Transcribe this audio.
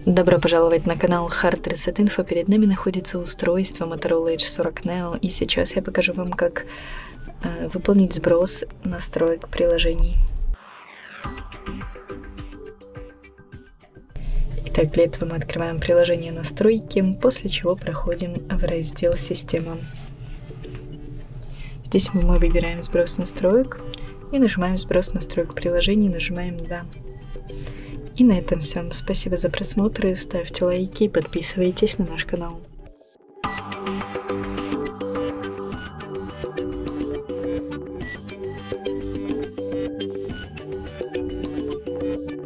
Добро пожаловать на канал Hard Reset Info. Перед нами находится устройство Motorola H40 Neo, и сейчас я покажу вам, как э, выполнить сброс настроек приложений. Итак, для этого мы открываем приложение настройки, после чего проходим в раздел «Система». Здесь мы выбираем сброс настроек и нажимаем сброс настроек приложений, нажимаем «Да». И на этом все. Спасибо за просмотр, ставьте лайки и подписывайтесь на наш канал.